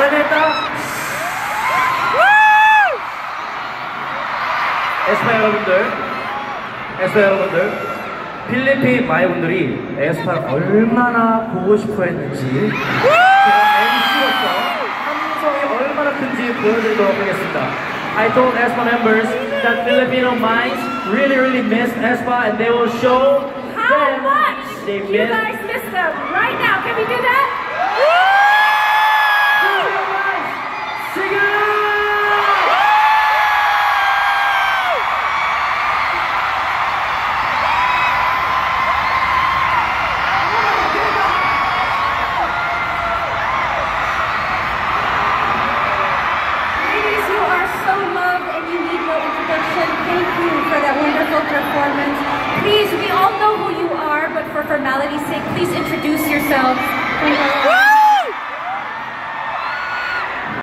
Araneta. 에스파 여러분들, 에스파 여러분들, 필리핀 에스파 얼마나 보고 싶어 했는지 제가 MC로서 함성이 얼마나 큰지 보여드리도록 하겠습니다. I told aespa members that Filipino minds really really miss aespa and they will show how much they you miss guys miss them right now. Can we do that? for formality's sake, please introduce yourselves.